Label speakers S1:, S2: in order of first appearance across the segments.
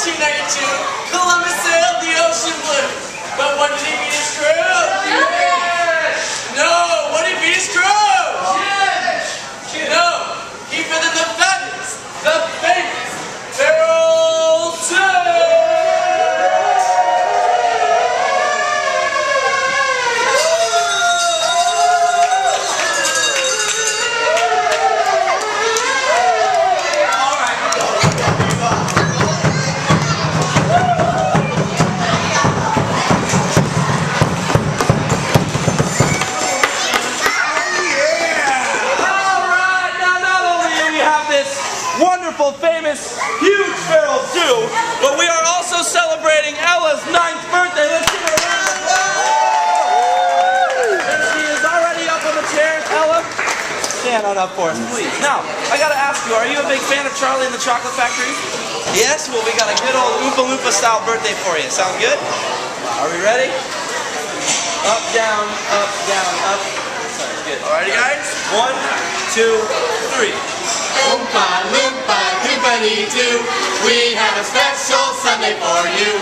S1: 1492, Columbus sailed the ocean
S2: wonderful, famous, huge Farrell's Zoo, but we are also celebrating Ella's ninth birthday. Let's give her a round of applause. And she is already up on the chair. Ella, stand on up for us, please. Now, I gotta ask you, are you a big fan of Charlie and the Chocolate Factory? Yes? Well, we got a good old Oompa Loompa style birthday for you. Sound good? Are we ready? Up, down, up, down, up. Good.
S1: Alrighty, guys.
S2: One, two, three.
S3: A special sundae for you.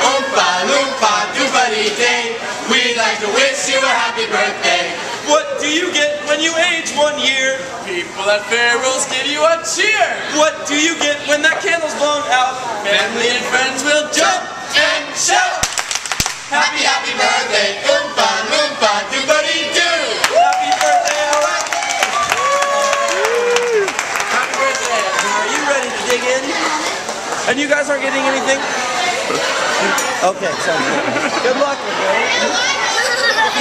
S3: Oompa loompa doopity day. We'd like to wish you a happy birthday.
S2: What do you get when you age one year?
S1: People at Farrell's give you a cheer.
S2: What do you get when that candle's blown out?
S1: Family and friends will jump and shout.
S3: Happy, happy birthday. Oompa loompa doopity doo.
S2: Happy birthday, Ella.
S1: Happy birthday.
S2: Are you ready to dig in? And you guys aren't getting anything? Okay, sounds good. Good luck it.